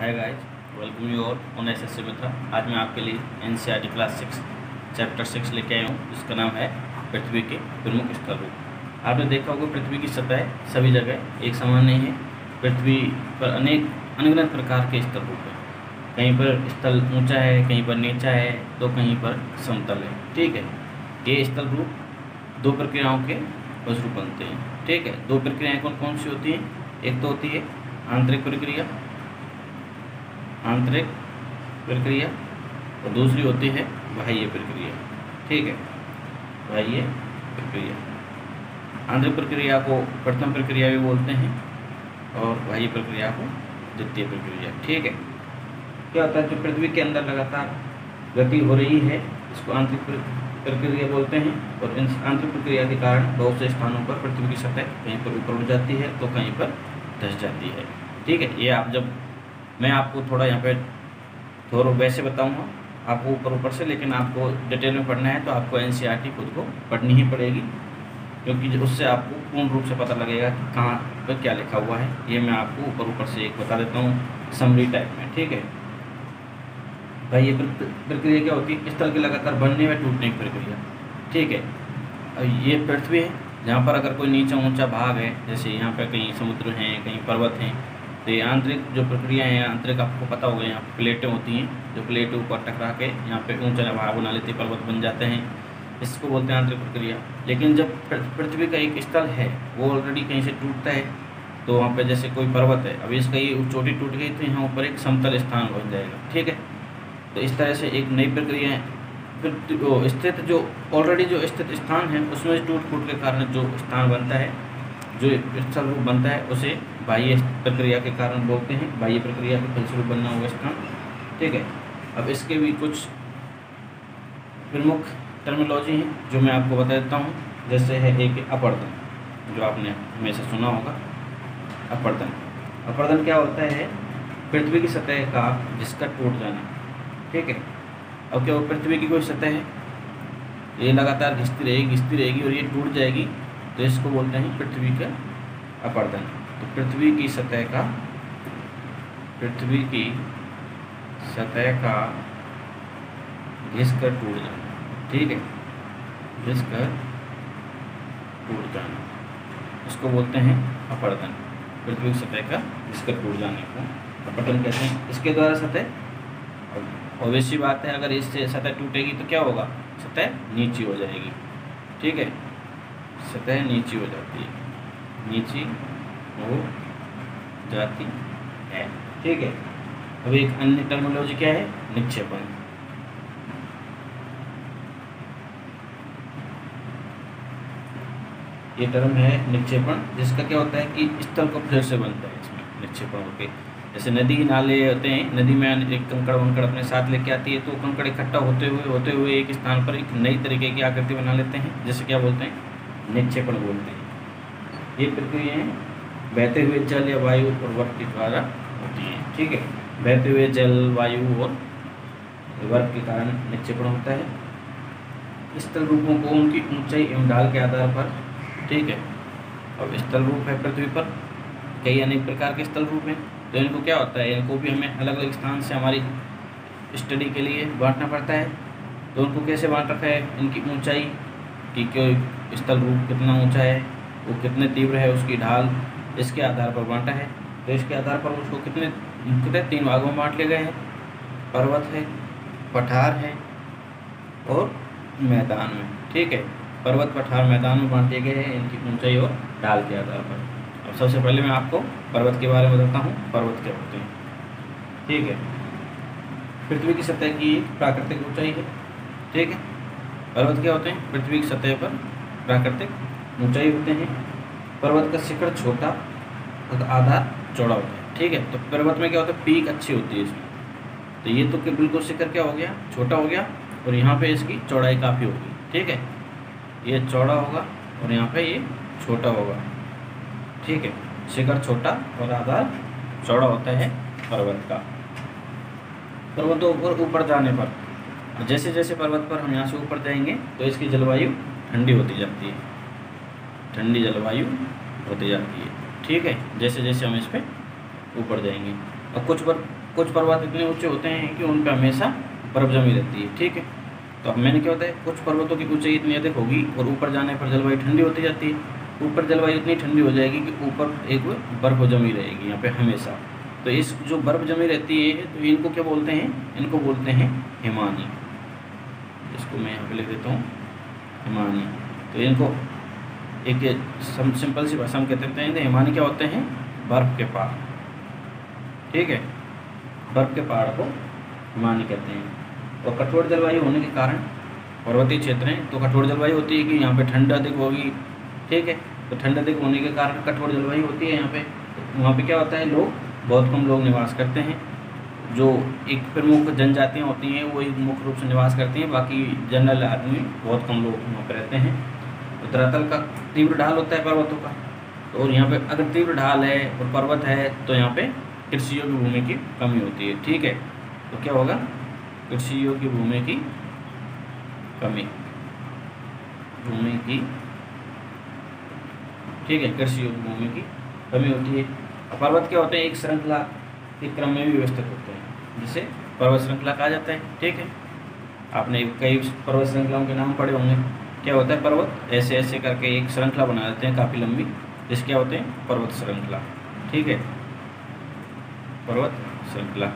Hi guys welcome you all on S S Mitra आज मैं आपके लिए N class six chapter six लेके आया हूँ। जिसका नाम है पृथ्वी के प्रमुख स्थल रूप। आपने देखा होगा, पृथ्वी की सतह सभी जगह एक समान नहीं है। पृथ्वी पर अनेक अनगिनत प्रकार के स्थल रूप हैं। कहीं पर स्थल ऊँचा है, कहीं पर नीचा है तो कहीं पर समतल है। ठीक है, ये स्थल रूप दो प्रक्रियाओं के वजरूप बनते हैं। ठीक है, दो प्रक्रियाएँ कौन कौन सी होती हैं? एक तो होती है आंतरिक प्रक्रिया आंतरिक प्रक्रिया और दूसरी होती है बाह्य प्रक्रिया। ठीक है? बाह्य प्रक्रिया। आंतरिक प्रक्रिया को प्रथम प्रक्रिया भी बोलते हैं और बाह्य प्रक्रिया को द्वितीय प्रक्रिया। ठीक है? क्या होता है जो पृथ्वी के अंदर लगातार गति हो रही है, इसको आंतरिक प्रक्रिया बोलते हैं और इन आंतरिक प्रक्रिया के कारण बहुत से स्थानों पर पृथ्वी की सतह कहीं पर ऊपर उठ जाती है तो कहीं पर धस जाती है। ठीक है? ये आप जब मैं आपको थोड़ा यहाँ पे थोड़ा वैसे बताऊँगा आपको ऊपर ऊपर से, लेकिन आपको डिटेल में पढ़ना है तो आपको एन e खुद को पढ़नी ही पड़ेगी, क्योंकि उससे आपको पूर्ण रूप से पता लगेगा कि कहाँ पर क्या लिखा हुआ है। ये मैं आपको ऊपर ऊपर से एक बता देता हूँ समरी टाइप में, ठीक है? भाई, ये प्रक्रिया क्या होती है? इस तरह के लगातार बनने व टूटने की प्रक्रिया, ठीक है? ये पृथ्वी है, जहाँ पर अगर कोई नीचा ऊँचा भाग है, जैसे यहाँ पर कहीं समुद्र हैं, कहीं पर्वत हैं तो ये आंतरिक जो प्रक्रिया है, आंतरिक आपको पता होगा, यहाँ पर प्लेटें होती हैं, जो प्लेटें ऊपर टकरा के यहाँ पे ऊँचा भाग बना लेती पर्वत बन जाते हैं। इसको बोलते हैं आंतरिक प्रक्रिया। लेकिन जब पृथ्वी का एक स्थल है, वो ऑलरेडी कहीं से टूटता है तो वहाँ पे जैसे कोई पर्वत है अभी इसका ये चोटी टूट गई तो यहाँ ऊपर एक समतल स्थान बन जाएगा, ठीक है? तो इस तरह से एक नई प्रक्रिया है। फिर स्थित जो ऑलरेडी जो स्थित स्थान है, उसमें टूट फूट के कारण जो स्थान बनता है जो स्थल रूप बनता है, उसे बाह्य प्रक्रिया के कारण बोलते हैं। बाह्य प्रक्रिया के फलस्वरूप बनना हुआ स्थान ठीक है? अब इसके भी कुछ प्रमुख टर्मिनोलॉजी हैं, जो मैं आपको बता देता हूँ। जैसे है एक अपर्दन जो आपने हमेशा सुना होगा। अपर्दन अपर्दन क्या होता है? पृथ्वी की सतह का जिसका टूट जाना। ठीक है? अब क्या वो पृथ्वी की कोई सतह है? ये लगातार घिसती रहेगी घिसती रहेगी और ये टूट जाएगी। तो इसको बोलते हैं पृथ्वी का अपर्दन। तो पृथ्वी की सतह का, पृथ्वी की सतह का घिसकर टूट जाना ठीक है? घिसकर टूट जाना इसको बोलते हैं अपर्दन। पृथ्वी की सतह का घिसकर टूट जाने को अपर्दन कहते हैं। इसके द्वारा सतह? ऑब्वियसली बात है। अगर इससे सतह टूटेगी तो क्या होगा? सतह नीची हो जाएगी। ठीक है? सतह नीची हो जाती है। नीची हो जाती है। ठीक है? अब एक अन्य टर्मोलॉजी क्या है? निक्षेपण। ये टर्म है निक्षेपण, जिसका क्या होता है कि स्थल को फिर से बनता है इसमें, निक्षेपण होकर जैसे नदी नाले होते हैं, नदी में एक कंकड़ वंकड़ अपने साथ लेके आती है तो कंकड़ इकट्ठा होते हुए होते हुए एक स्थान पर एक नई तरीके की आकृति बना लेते हैं, जैसे क्या बोलते हैं? निक्षेपण बोलते हैं। ये प्रक्रियाएँ बहते हुए जल या वायु और वर्ग के द्वारा होती हैं, ठीक है? बहते हुए जल, वायु और वर्ग के कारण निक्षेपण होता है। स्थल रूपों को उनकी ऊंचाई एवं ढाल के आधार पर, ठीक है? अब स्थल रूप है पृथ्वी पर। कई अनेक प्रकार के स्थल रूप हैं। तो इनको क्या होता है? इनको भी हमें अलग अलग स्थान से हमारी स्टडी के लिए बांटना पड़ता है। तो उनको कैसे बांट रखा है इनकी ऊंचाई कि कोई स्थल रूप कितना ऊँचा है, वो कितने तीव्र है, उसकी ढाल इसके आधार पर बांटा है। तो इसके आधार पर उसको कितने कितने तीन भागों में बांट लिए गए हैं? पर्वत है, पठार है और मैदान में। ठीक है, पर्वत, पठार, मैदान में बांटे गए हैं, इनकी ऊंचाई और ढाल के आधार पर। अब सबसे पहले मैं आपको पर्वत के बारे में बताता हूँ, पर्वत क्या होते हैं ठीक है, पृथ्वी की सतह की प्राकृतिक ऊंचाई है। ठीक है, पर्वत क्या होते हैं? पृथ्वी की सतह पर प्राकृतिक ऊंचाई होते हैं। पर्वत का शिखर छोटा और आधार चौड़ा होता है। ठीक है तो पर्वत में क्या होता है? पीक अच्छी होती है इसमें। तो ये तो बिल्कुल शिखर क्या हो गया? छोटा हो गया और यहाँ पे इसकी चौड़ाई काफ़ी होगी। ठीक है, ये चौड़ा होगा और यहाँ पे ये छोटा होगा। ठीक है, शिखर छोटा और आधार चौड़ा होता है पर्वत का। पर्वतों पर ऊपर जाने पर जैसे जैसे पर्वत पर हम यहाँ से ऊपर जाएँगे तो इसकी जलवायु ठंडी होती जाती है। ठंडी जलवायु होती जाती है। ठीक है? जैसे जैसे हम इस पर ऊपर जाएँगे। और कुछ पर, कुछ पर्वत इतने ऊँचे होते हैं कि उन पर हमेशा बर्फ़ जमी रहती है। ठीक है? तो अब मैंने क्या होता है, कुछ पर्वतों की ऊंचाई इतनी अधिक होगी और ऊपर जाने पर जलवायु ठंडी होती जाती है। ऊपर जलवायु इतनी ठंडी हो जाएगी कि ऊपर एक बर्फ़ जमी रहेगी यहाँ पे हमेशा। तो इस जो बर्फ़ जमी रहती है तो इनको क्या बोलते हैं? इनको बोलते हैं हिमानी। इसको मैं यहाँ पे लिख देता हूँ। हिमानी तो इनको एक सिंपल सी भाषा में कहते हैं हिमानी क्या होते हैं? बर्फ़ के पहाड़। ठीक है? बर्फ़ के पहाड़ को हिमानी कहते हैं। और कठोर जलवायु होने के कारण पर्वतीय क्षेत्र हैं तो कठोर जलवायु होती है कि यहाँ पे ठंड अधिक होगी। ठीक है? तो ठंड अधिक होने के कारण कठोर जलवायु होती है यहाँ पे। तो वहाँ पे क्या होता है? लोग, बहुत कम लोग निवास करते हैं। जो एक प्रमुख जनजातियाँ होती हैं, वो एक मुख्य रूप से निवास करती हैं। बाकी जनरल आदमी बहुत कम लोग वहाँ पर रहते हैं। तो का तीव्र ढाल होता है पर्वतों का। तो और यहाँ पे अगर तीव्र ढाल है और पर्वत है तो यहाँ पे कृषि योग्य भूमि की कमी होती है। ठीक है? तो क्या होगा? कृषि योग्य भूमि की कमी। भूमि की ठीक है कृषि योग्य भूमि की कमी होती है। पर्वत क्या होते हैं? एक श्रृंखला के क्रम में भी व्यवस्थित होते हैं। जिसे पर्वत श्रृंखला कहा जाता है। ठीक है? आपने कई पर्वत श्रृंखलाओं के नाम पढ़े होंगे। क्या होता है पर्वत? ऐसे ऐसे करके एक श्रृंखला बना देते हैं, काफ़ी लंबी। जिस क्या होते हैं? पर्वत श्रृंखला। ठीक है? पर्वत श्रृंखला।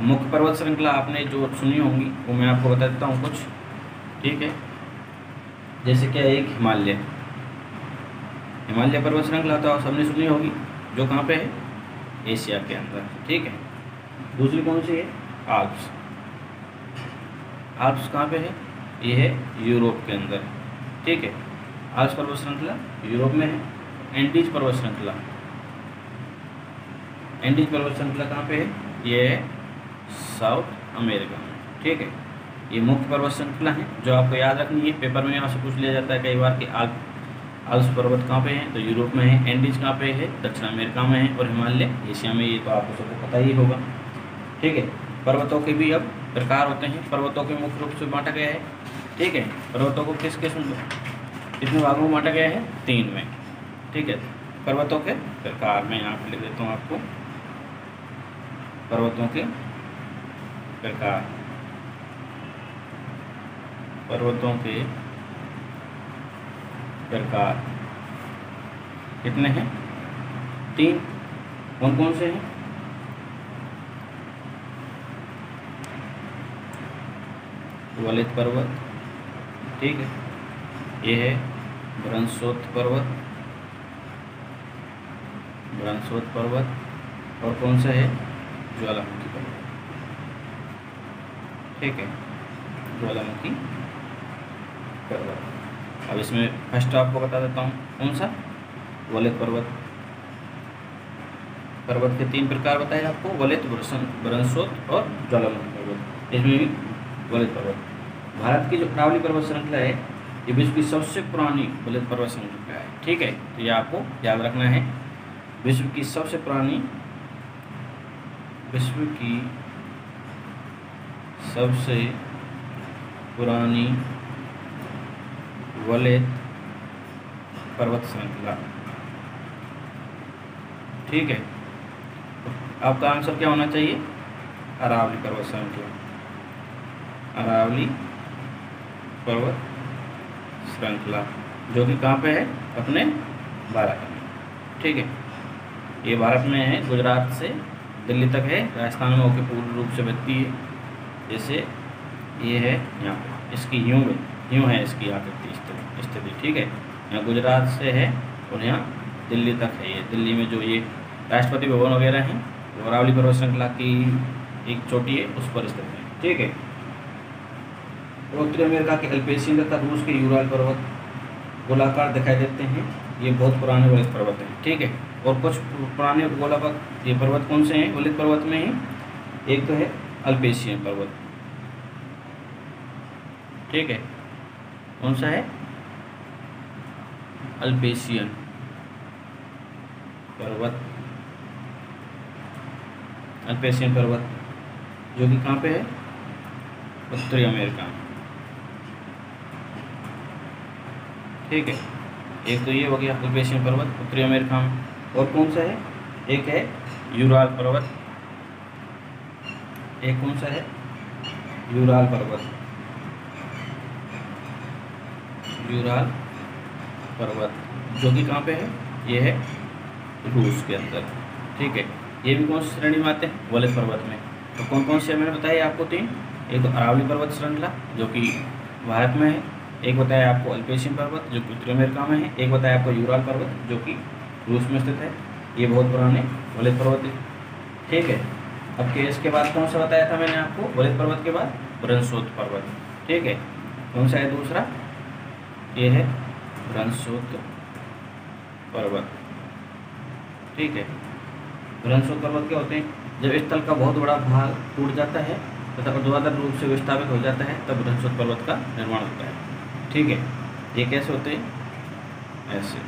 मुख्य पर्वत श्रृंखला आपने जो सुनी होंगी, वो मैं आपको बता देता हूँ कुछ। ठीक है? जैसे क्या एक हिमालय। हिमालय पर्वत श्रृंखला तो आप सबने सुनी होगी। जो कहाँ पे है? एशिया के अंदर। ठीक है? दूसरी कौन सी है? आल्प्स। आल्प्स कहाँ पे है? ये है यूरोप के अंदर। ठीक है। आल्प्स पर्वत श्रृंखला यूरोप में है। एंडीज पर्वत श्रृंखला। एंडीज पर्वत श्रृंखला कहाँ पे है? ये है साउथ अमेरिका में। ठीक है। ये मुख्य पर्वत श्रृंखला है, जो आपको याद रखनी है। पेपर में यहाँ से पूछ लिया जाता है कई बार कि आल्प आल्स पर्वत कहाँ पे हैं? तो यूरोप में है। एंडीज कहाँ पे है? दक्षिण अमेरिका में है और हिमालय एशिया में। ये तो आपको सबको पता ही होगा। ठीक है? पर्वतों के भी अब प्रकार होते हैं। पर्वतों के मुख्य रूप से बांटा गया है। ठीक है? पर्वतों को किस किस कितने भागों में बांटा गया है? तीन में। ठीक है? पर्वतों के प्रकार में यहाँ पर लिख देता हूँ आपको। पर्वतों के प्रकार। पर्वतों के प्रकार। कितने हैं? तीन। कौन कौन से हैं? वलित पर्वत, ठीक है? ये है ब्रंशोत पर्वत। ब्रंशोत पर्वत, और कौन सा है? ज्वालामुखी पर्वत। ठीक है? ज्वालामुखी पर्वत। अब इसमें फ़र्स्ट आपको बता देता हूँ, कौन सा? वलित पर्वत। पर्वत के तीन प्रकार बताए आपको वलित ब्रंशोत और ज्वालामुखी पर्वत। इसमें भी वलित पर्वत। भारत की जो अरावली पर्वत श्रृंखला है, ये विश्व की सबसे पुरानी वलित पर्वत श्रृंखला है, ठीक है? तो ये आपको याद रखना है। विश्व की सबसे पुरानी, विश्व की सबसे पुरानी वलित पर्वत श्रृंखला, ठीक है? आपका आंसर क्या होना चाहिए? अरावली पर्वत श्रृंखला। अरावली पर्वत, श्रृंखला, जो कि कहाँ पे है? अपने भारत में। ठीक है? ये भारत में है, गुजरात से दिल्ली तक है, राजस्थान में होकर पूर्ण रूप से बचती है। जैसे ये है यहाँ पे, इसकी यूँ में, यूँ है इसकी आकृति स्थिति, ठीक है? यहाँ गुजरात से है और यहाँ दिल्ली तक है। ये दिल्ली में जो ये राष्ट्रपति भवन वगैरह हैं, वो अरावली पर्वत श्रृंखला की एक चोटी है, उस पर स्थित है। ठीक है? उत्तरी अमेरिका के अल्पेशियन तथा रूस के यूराल पर्वत गोलाकार दिखाई देते हैं। ये बहुत पुराने वलित पर्वत हैं। ठीक है? और कुछ पुराने गोलाकार ये पर्वत कौन से हैं? वलित पर्वत में ही। एक तो है अल्पेशियन पर्वत। ठीक है? कौन सा है? अल्पेशियन पर्वत। अल्पेशियन पर्वत। जो कि कहाँ पे है? उत्तरी अमेरिका में। ठीक है। एक तो ये हो गया अल्पेशियन पर्वत, उत्तरी अमेरिका में और कौन सा है? एक है यूराल पर्वत। एक कौन सा है? यूराल पर्वत। यूराल पर्वत। जो कि कहाँ पे है? ये है रूस के अंदर। ठीक है। ये भी कौन सी श्रेणी में आते हैं? वलित पर्वत में। तो कौन कौन से मैंने बताया आपको तीन। एक तो अरावली पर्वत श्रृंखला, जो कि भारत में है। एक बताया आपको अल्पेशियन पर्वत, जो उत्तरी अमेरिका में है। एक बताया आपको यूराल पर्वत, जो कि रूस में स्थित है। ये बहुत पुराने वलित पर्वत है। ठीक है? अब के इसके बाद कौन सा बताया था मैंने आपको? वलित पर्वत के बाद ब्रंसोत पर्वत। ठीक है? कौन सा है दूसरा? ये है ब्रंसोत पर्वत। ठीक है? ब्रंसोत पर्वत क्या होते हैं? जब इस स्थल का बहुत बड़ा भाग टूट जाता है, तथा तो ऊर्ध्वाधर रूप से विस्थापित हो जाता है, तब ब्रंसोत पर्वत का निर्माण होता है। ठीक है? ये कैसे होते हैं? ऐसे।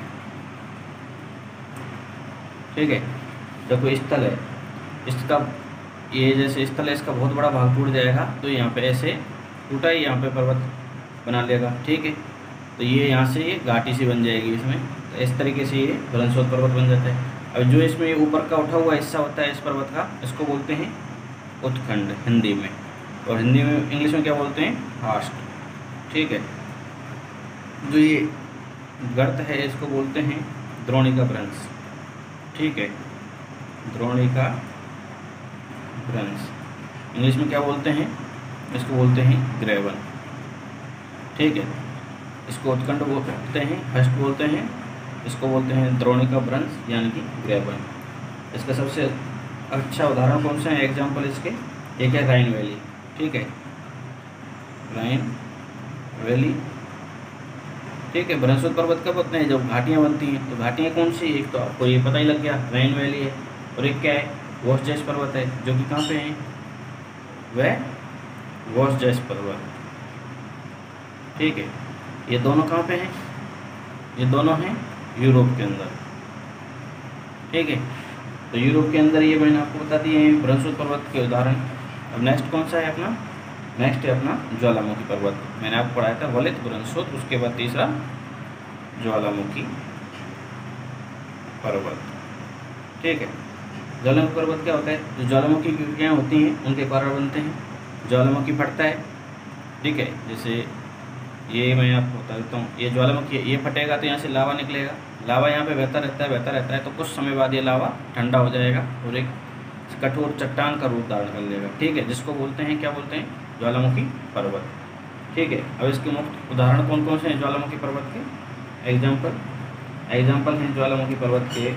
ठीक है? कोई स्थल है। इसका, ये जैसे स्थल है, इसका बहुत बड़ा भाग टूट जाएगा तो यहाँ पे ऐसे टूटा ही यहाँ पे पर्वत बना लेगा। ठीक है? तो ये यहाँ से ये घाटी सी बन जाएगी इसमें। तो इस तरीके से ये बलनसोद पर्वत बन जाता है। अब जो इसमें ऊपर का उठा हुआ हिस्सा होता है इस पर्वत का, इसको बोलते हैं उत्खंड, हिंदी में। और हिंदी में, इंग्लिश में क्या बोलते हैं? हास्ट। ठीक है? जो ये गर्त है, इसको बोलते हैं द्रोणिका ब्रंश ठीक है? द्रोणिका ब्रंश इंग्लिश में क्या बोलते हैं? इसको बोलते हैं ग्रेवन। ठीक है? इसको उत्कंड बोलते हैं हस्ट बोलते हैं, इसको बोलते हैं द्रोणिका ब्रंश यानी कि ग्रेवन। इसका सबसे अच्छा उदाहरण कौन सा है? एग्ज़ाम्पल इसके। एक है राइन वैली ठीक है? राइन वैली ठीक है, बृहस्पति पर्वत कब होते हैं? जब घाटियाँ बनती हैं तो घाटियाँ कौन सी एक तो आपको ये पता ही लग गया, रैन वैली है, और एक क्या है? वॉश जैस पर्वत है, जो कि कहाँ पे है? वह वॉश जैस पर्वत। ठीक है, ये दोनों कहाँ पे हैं? ये दोनों हैं यूरोप के अंदर। ठीक है तो यूरोप के अंदर ये मैंने आपको बता दिए हैं बृहस्पति पर्वत के उदाहरण। अब नेक्स्ट कौन सा है अपना? नेक्स्ट है अपना ज्वालामुखी पर्वत। मैंने आपको पढ़ाया था वलित बुरंसोत उसके बाद तीसरा ज्वालामुखी पर्वत। ठीक है। ज्वालामुखी पर्वत क्या होता है? जो ज्वालामुखी क्रियाएँ होती हैं, उनके कारण बनते हैं। ज्वालामुखी फटता है। ठीक है। जैसे ये मैं आपको बता देता हूँ। ये ज्वालामुखी ये फटेगा तो यहाँ से लावा निकलेगा। लावा यहाँ पे बहता रहता है, बहता रहता है तो कुछ समय बाद ये लावा ठंडा हो जाएगा और एक कठोर चट्टान का रूप धारण कर लेगा। ठीक है। जिसको बोलते हैं, क्या बोलते हैं? ज्वालामुखी पर्वत। ठीक है, अब इसके मुख्य उदाहरण कौन कौन से हैं ज्वालामुखी पर्वत के? एग्ज़ाम्पल एग्ज़ाम्पल हैं ज्वालामुखी पर्वत के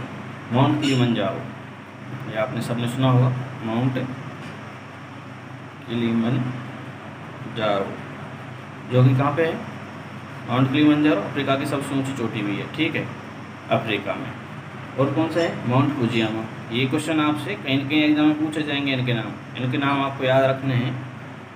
माउंट किलीमंजारो ये आपने सबने सुना होगा माउंट किलीमंजारो जो कि कहाँ पे है? माउंट किलीमंजारो अफ्रीका की सबसे ऊँची चोटी भी है, ठीक है, अफ्रीका में। और कौन सा है? माउंट फुजियामा ये क्वेश्चन आपसे कहीं ना कहीं एग्ज़ाम में पूछे जाएँगे इनके नाम। इनके नाम आपको याद रखने हैं।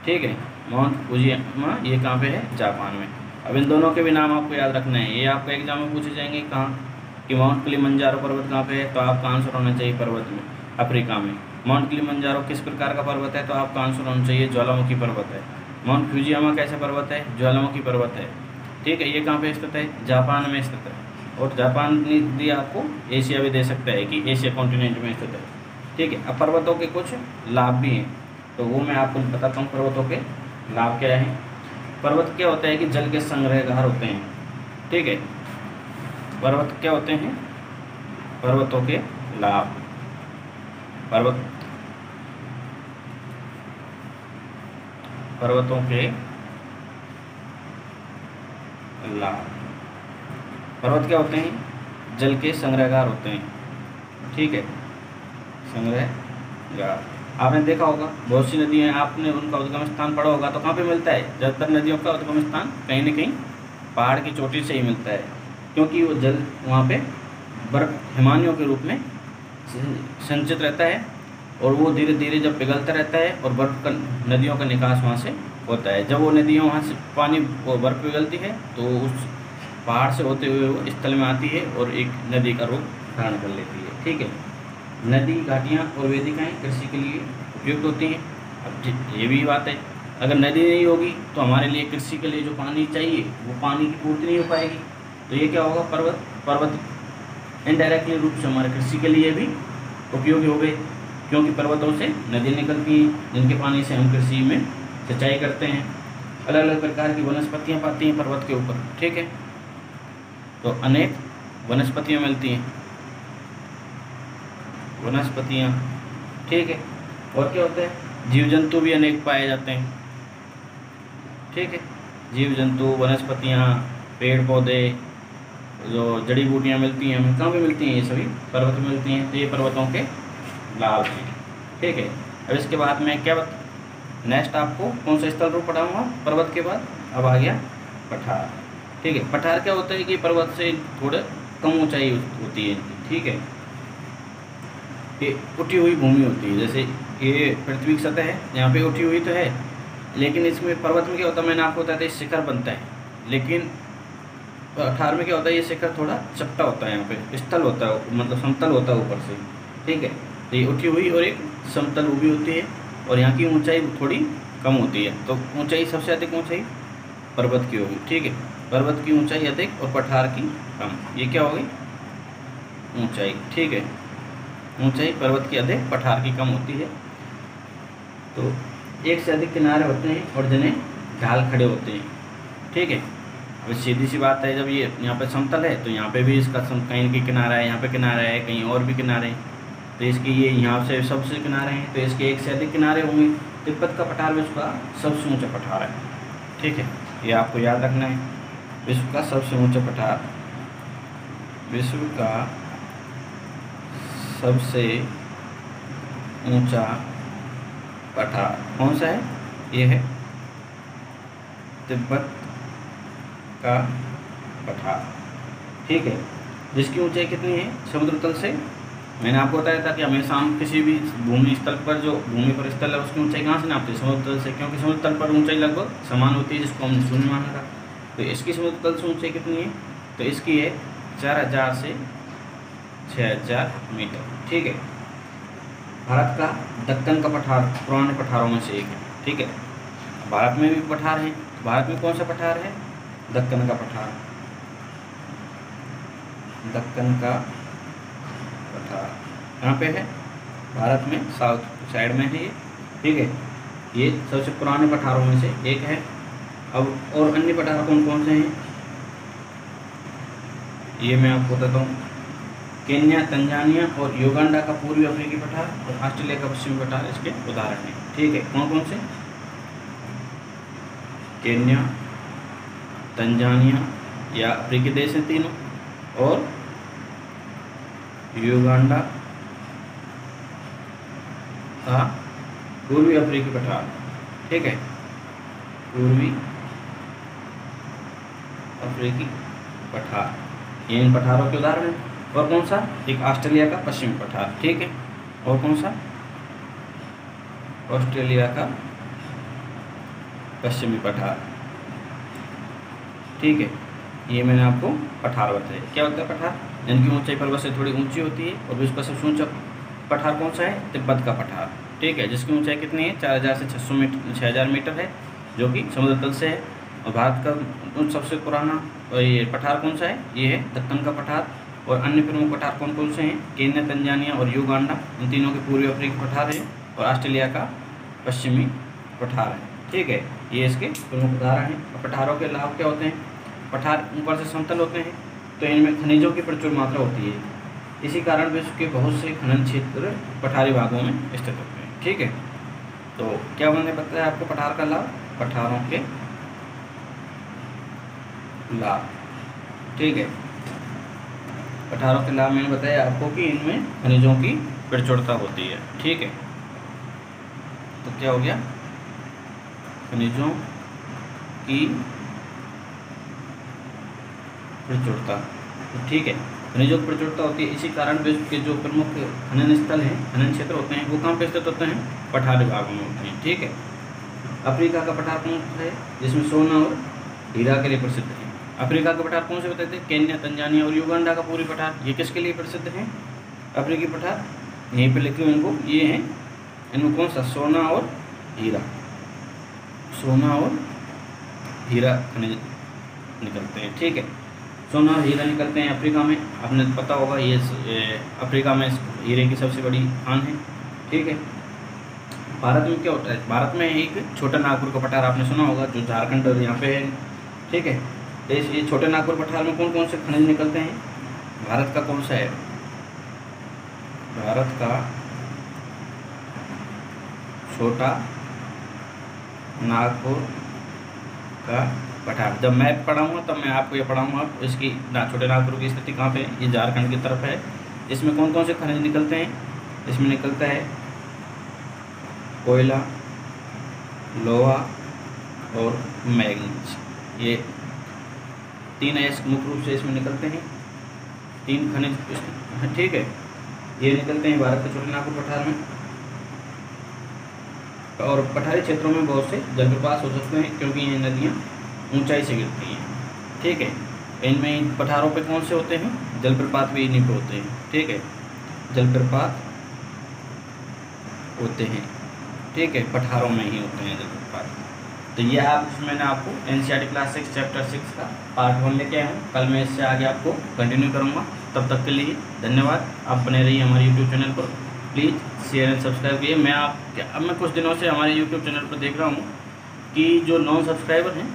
ठीक है माउंट फुजियामा ये कहाँ पे है? जापान में। अब इन दोनों के भी नाम आपको याद रखना है। ये आपको एग्ज़ाम में पूछे जाएँगे कहाँ? कि माउंट किलीमंजारो पर्वत कहाँ पे है? तो आपका आंसर होना चाहिए पर्वत में, अफ्रीका में। माउंट किलीमंजारो किस प्रकार का पर्वत है? तो आपका आंसर होना चाहिए ज्वालामुखी पर्वत है। माउंट फ्यूजियामा कैसा पर्वत है? ज्वालामुखी पर्वत है। ठीक है, ये कहाँ पे स्थित है? जापान में स्थित है। और जापान दिया आपको एशिया भी दे सकता है कि एशिया कॉन्टिनेंट में स्थित है। ठीक है, अब पर्वतों के कुछ लाभ भी हैं। तो वो मैं आपको बताता हूँ पर्वतों के लाभ क्या हैं। पर्वत क्या होता है कि जल के संग्रहगार होते हैं। ठीक है? पर्वत क्या होते हैं? पर्वतों के लाभ। पर्वत पर्वतों के लाभ। पर्वत क्या होते हैं? जल के संग्रहगार होते हैं। ठीक है? संग्रहगार। आपने देखा होगा, बहुत सी नदियाँ आपने उनका उद्गम स्थान पढ़ा होगा तो कहाँ पे मिलता है? ज़्यादातर नदियों का उद्गम स्थान कहीं ना कहीं पहाड़ की चोटी से ही मिलता है, क्योंकि वो जल वहाँ पे बर्फ़, हिमानियों के रूप में संचित रहता है और वो धीरे धीरे जब पिघलता रहता है और बर्फ़ का, नदियों का निकास वहाँ से होता है। जब वो नदियाँ वहाँ से पानी वो बर्फ़ पिघलती है तो उस पहाड़ से होते हुए वो स्थल में आती है और एक नदी का रूप धारण कर लेती है। ठीक है? नदी, घाटियाँ और वेदिकाएँ कृषि के लिए उपयुक्त होती हैं। अब ये भी बात है, अगर नदी नहीं होगी तो हमारे लिए कृषि के लिए जो पानी चाहिए, वो पानी की पूर्ति नहीं हो पाएगी। तो ये क्या होगा, पर्वत पर्वत इनडायरेक्टली रूप से हमारे कृषि के लिए भी उपयोगी हो गए, क्योंकि पर्वतों से नदी निकलती हैं, जिनके पानी से हम कृषि में सिंचाई करते हैं। अलग अलग प्रकार की वनस्पतियाँ पाती हैं पर्वत के ऊपर, ठीक है? तो अनेक वनस्पतियाँ मिलती हैं। वनस्पतियाँ। ठीक है? और क्या होता है? जीव जंतु भी अनेक पाए जाते हैं। ठीक है? जीव जंतु वनस्पतियाँ पेड़ पौधे जो जड़ी बूटियाँ मिलती हैं हमें कहाँ भी मिलती हैं, ये सभी पर्वत मिलती हैं तो ये पर्वतों के लाभ हैं। ठीक है? अब इसके बाद में क्या नेक्स्ट आपको कौन सा स्थल रूप पढ़ाऊँगा? पर्वत के बाद? अब आ गया पठार। ठीक है? पठार क्या होता है कि पर्वत से थोड़े कम ऊंचाई होती है ठीक है? ये उठी हुई भूमि होती है। जैसे ये पृथ्वी की सतह है, यहाँ पे उठी हुई तो है। लेकिन इसमें पर्वत में क्या होता है? मैंने आपको बताया था शिखर बनता है। लेकिन अठार में क्या होता है? ये शिखर थोड़ा चपटा होता है यहाँ पे, स्थल होता है मतलब समतल होता है ऊपर से। ठीक है? तो ये उठी हुई और एक समतल ऊबी होती है और यहाँ की ऊंचाई थोड़ी कम होती है। तो ऊंचाई सबसे अधिक ऊंचाई पर्वत की होगी। ठीक है? पर्वत की ऊंचाई अधिक और पठार की कम। ये क्या होगी ऊंचाई। ठीक है? ऊंचाई पर्वत की अधिक, पठार की कम होती है। तो एक से अधिक किनारे होते हैं और जिन्हें ढाल खड़े होते हैं। ठीक है? अब सीधी सी बात है, जब ये यहाँ पे समतल है तो यहाँ पे भी इसका कहीं की किनारा है, यहाँ पे किनारा है, कहीं और भी किनारे हैं। तो इसके ये यहाँ से सबसे किनारे हैं तो इसके एक से अधिक किनारे होंगे। तिब्बत का पठार विश्व का सबसे ऊँचा पठार है। ठीक है? ये आपको याद रखना है। विश्व का सबसे ऊँचा पठार। विश्व का सबसे ऊँचा पठार कौन सा है? ये है तिब्बत का पठार ठीक है, जिसकी ऊंचाई कितनी है? समुद्र तल से। मैंने आपको बताया था कि हमेशा हम किसी भी भूमि स्थल पर जो भूमि पर स्थल है, उसकी ऊंचाई कहाँ से नापते हैं? समुद्र तल से, क्योंकि समुद्र तल पर ऊंचाई लगभग समान होती है, जिसको हमने शून्य माना था। तो इसकी समुद्र तल से ऊंचाई कितनी है? तो इसकी है चार हज़ार से हज़ार मीटर। ठीक है? भारत का दक्कन का पठार, पुराने पठारों में से एक है। ठीक है? भारत में भी पठार हैं। भारत में कौन सा पठार है? दक्कन का पठार। दक्कन का पठार। कहाँ पे है? भारत में, साउथ साइड में है ये। ठीक है? ये सबसे पुराने पठारों में से एक है। अब और अन्य पठार कौन कौन से हैं? ये मैं आपको बताता हूँ। केन्या, तंजानिया और युगांडा का पूर्वी अफ्रीकी पठार और ऑस्ट्रेलिया का पश्चिमी पठार इसके उदाहरण हैं। ठीक है कौन कौन से? केन्या, तंजानिया, या अफ्रीकी देश हैं तीनों? और युगांडा का पूर्वी अफ्रीकी पठार। ठीक है, पूर्वी अफ्रीकी पठार। ये इन पठारों के उदाहरण हैं। और कौन सा? एक ऑस्ट्रेलिया का पश्चिमी पठार, ठीक है? और कौन सा? ऑस्ट्रेलिया का पश्चिमी पठार, ठीक है? ये मैंने आपको पठार बताया। क्या होता है पठार? जिनकी ऊंचाई पर्वत से थोड़ी ऊँची होती है, और विश्व का सबसे ऊँचा पठार कौन सा है? तिब्बत का पठार, ठीक है? जिसकी ऊंचाई कितनी है? चार हज़ार से छः सौ मीटर छः हज़ार मीटर है, जो कि समुद्र तल से है, और भारत का सबसे पुराना ये पठार कौन सा है? ये है दक्कन का पठार और अन्य प्रमुख पठार कौन कौन से हैं? केन्या, तंजानिया और युगांडा। इन तीनों के पूर्वी अफ्रीकी पठार है और ऑस्ट्रेलिया का पश्चिमी पठार है। ठीक है, ये इसके प्रमुख उदाहरण हैं। और पठारों के लाभ क्या होते हैं? पठार ऊपर से समतल होते हैं तो इनमें खनिजों की प्रचुर मात्रा होती है। इसी कारण विश्व के बहुत से खनन क्षेत्र पठारी भागों में स्थित होते हैं। ठीक है तो क्या मैंने बताया आपको पठार का लाभ? पठारों के लाभ। ठीक है अठारह के लाभ मैंने बताया, आपको कि इनमें खनिजों की प्रचुरता होती है। ठीक है? तो क्या हो गया? खनिजों की प्रचुरता तो ठीक है, खनिजों की प्रचुरता होती है। इसी कारण विश्व के जो प्रमुख खनन स्थल हैं, खनन क्षेत्र होते हैं, वो कहाँ पे स्थित होते हैं? पठार विभागों में होते हैं। ठीक है? अफ्रीका का पठार प्रमुख है, जिसमें सोना और हीरा के लिए प्रसिद्ध है। अफ्रीका के पठार कौन से बताते हैं? केन्या, तंजानिया और युगांडा का पूरी पठार, ये किसके लिए प्रसिद्ध हैं? अफ्रीकी पठार, यहीं पे लिखे हुए इनको, ये हैं, इनमें कौन सा? सोना और हीरा। सोना और हीरा खनिज निकलते हैं, ठीक है। सोना और हीरा निकलते हैं अफ्रीका में, आपने पता होगा ये अफ्रीका में हीरे की सबसे बड़ी खान है, ठीक है। भारत में क्या होता है? भारत में एक छोटा नागपुर का पठार आपने सुना होगा, जो झारखंड और यहाँ पे है, ठीक है। तो इस ये छोटे नागपुर पठार में कौन कौन से खनिज निकलते हैं? भारत का कौन सा है? भारत का छोटा नागपुर का पठार। जब मैं पढ़ाऊँगा, तब मैं आपको ये पढ़ाऊँगा इसकी ना, छोटे नागपुर की स्थिति कहाँ पे है? ये झारखंड की तरफ़ है। इसमें कौन कौन से खनिज निकलते हैं? इसमें निकलता है कोयला, लोहा और मैगनीज। ये तीन ऐसे मुख्य रूप से इसमें निकलते हैं। तीन खनिज ठीक है। ये निकलते हैं भारत के छोटे नागपुर पठार में। और पठारी क्षेत्रों में बहुत से जलप्रपात हो सकते हैं, क्योंकि ये नदियाँ ऊंचाई से गिरती हैं। ठीक है। इनमें पठारों पे कौन से होते हैं? जलप्रपात भी इन्हीं पे होते हैं। ठीक है। जलप्रपात होते हैं। ठीक है, पठारों में ही होते हैं जलप्रपात। तो ये आप मैंने आपको N class six chapter six का पार्ट वन लेके आया हूँ। कल मैं इससे आगे आपको कंटिन्यू करूँगा। तब तक के लिए धन्यवाद। आप बने रहिए हमारे यूट्यूब चैनल पर। प्लीज़ शेयर एंड सब्सक्राइब कीजिए मैं आप अब मैं कुछ दिनों से हमारे यूट्यूब चैनल पर देख रहा हूँ कि जो नॉन सब्सक्राइबर हैं,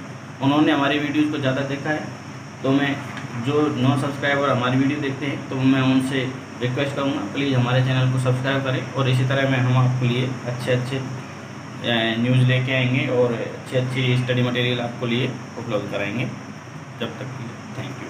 उन्होंने हमारी वीडियोज़ को ज़्यादा देखा है। तो मैं जो नॉन सब्सक्राइबर हमारी वीडियो देखते हैं तो मैं उनसे रिक्वेस्ट करूँगा। प्लीज़ हमारे चैनल को सब्सक्राइब करें और इसी तरह मैं हम आपके लिए अच्छे अच्छे न्यूज़ लेके आएँगे और अच्छी अच्छी स्टडी मटेरियल आपको लिए उपलब्ध कराएँगे। जब तक थैंक यू